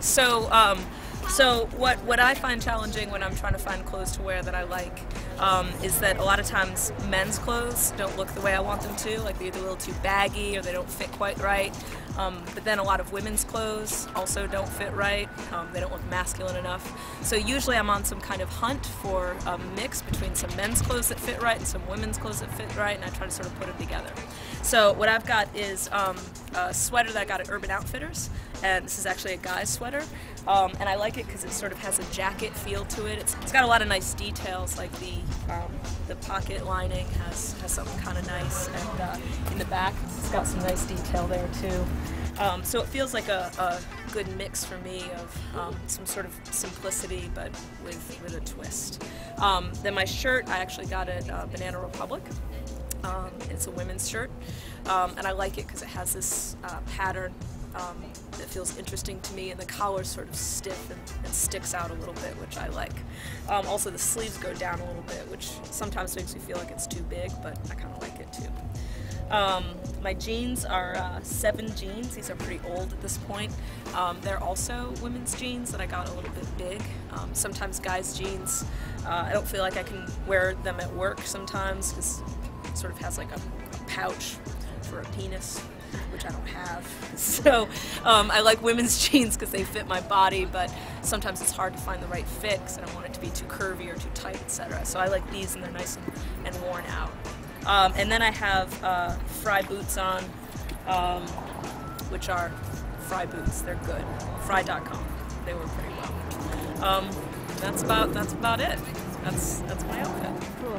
So um, so what what I find challenging when I'm trying to find clothes to wear that I like um, is that a lot of times men's clothes don't look the way I want them to. Like they're either a little too baggy or they don't fit quite right. Um, but then a lot of women's clothes also don't fit right. Um, they don't look masculine enough. So usually I'm on some kind of hunt for a mix between some men's clothes that fit right and some women's clothes that fit right, and I try to sort of put them together. So what I've got is um, a sweater that I got at Urban Outfitters, and this is actually a guy's sweater. Um, and I like because it sort of has a jacket feel to it. It's, it's got a lot of nice details, like the um, the pocket lining has, has something kind of nice, and uh, in the back it's got some nice detail there too. Um, so it feels like a, a, good mix for me of um, some sort of simplicity, but with, with a twist. Um, then my shirt I actually got at uh, Banana Republic. Um, it's a women's shirt, um, and I like it because it has this uh, pattern um, that feels interesting to me, and the collar's sort of stiff and, and sticks out a little bit, which I like. Um, also, the sleeves go down a little bit, which sometimes makes me feel like it's too big, but I kind of like it too. Um, my jeans are uh, seven jeans. These are pretty old at this point. Um, they're also women's jeans that I got a little bit big. Um, sometimes guys' jeans, uh, I don't feel like I can wear them at work sometimes because it sort of has like a, a pouch for a penis which I don't have. So um, I like women's jeans because they fit my body, but sometimes it's hard to find the right fit because I don't want it to be too curvy or too tight, etc. So I like these and they're nice and, and worn out. Um, and then I have uh, Frye boots on, um, which are Frye boots. They're good. Frye.com. They work pretty well. Um, that's about that's about it. That's that's my outfit.